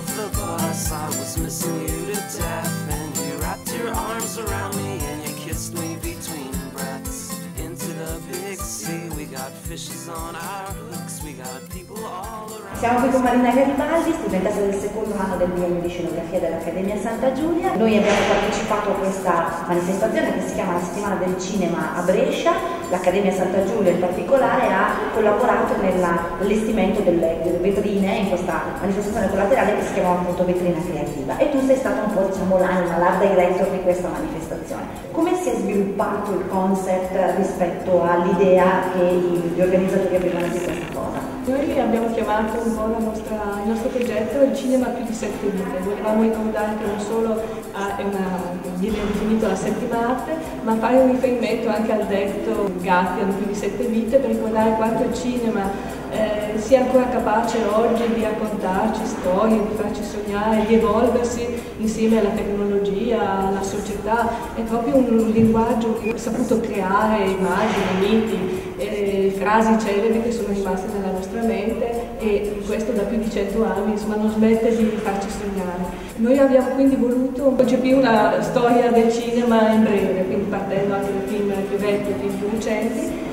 off the bus. I was missing you to death, and you wrapped your arms around me. Siamo qui con Marina Garibaldi, studentessa del secondo anno del biennio di scenografia dell'Accademia Santa Giulia. Noi abbiamo partecipato a questa manifestazione che si chiama la settimana del cinema a Brescia. L'Accademia Santa Giulia in particolare ha collaborato nell'allestimento delle, delle, vetrine in questa manifestazione collaterale che si chiama appunto Vetrina Creativa. E tu sei stata un po' diciamo l'anima, l'art director di questa manifestazione. Come si è sviluppato il concept rispetto all'idea che gli organizzatori avevano di questa cosa? Noi abbiamo chiamato un po' nostra, il nostro progetto il cinema più di sette vite. Volevamo ricordare che non solo è una, viene definito la settima arte, ma fare un riferimento anche al detto Gatti hanno più di sette vite per ricordare quanto il cinema eh, sia ancora capace oggi di raccontarci storie, di farci sognare, di evolversi insieme alla tecnologia, alla società. È proprio un linguaggio che ha saputo creare immagini, miti, eh, frasi celebri che sono rimaste nella nostra mente e questo da più di cento anni, insomma non smette di farci sognare. Noi abbiamo quindi voluto concepire una storia del cinema in breve, quindi partendo anche dai film più vecchi e più recenti,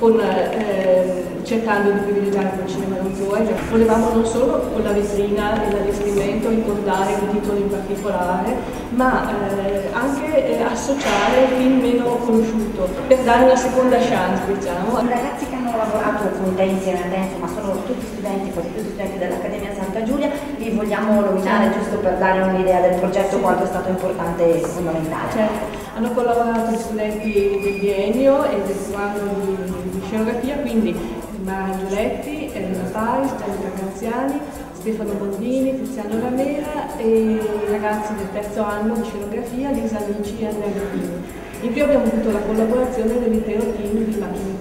con, eh, cercando di privilegiare quel cinema d'autore. Cioè, volevamo non solo con la vetrina e l'allestimento ricordare un titolo in particolare, ma eh, anche eh, associare il film meno conosciuto, per dare una seconda chance, diciamo. I ragazzi che hanno lavorato con te insieme a te, insomma, sono tutti studenti, quasi tutti studenti dell'Accademia Santa Giulia, li vogliamo nominare giusto per dare un'idea del progetto quanto è stato importante e fondamentale. Certo. Hanno collaborato gli studenti del biennio e del di, di scenografia, quindi Mara Giuletti, Elena Paris, Gianluca Graziani, Stefano Bondini, Tiziano Ramera e i ragazzi del terzo anno di scenografia, Lisa Amici e Andrea Gattini. In più abbiamo avuto la collaborazione dell'intero team di Macchine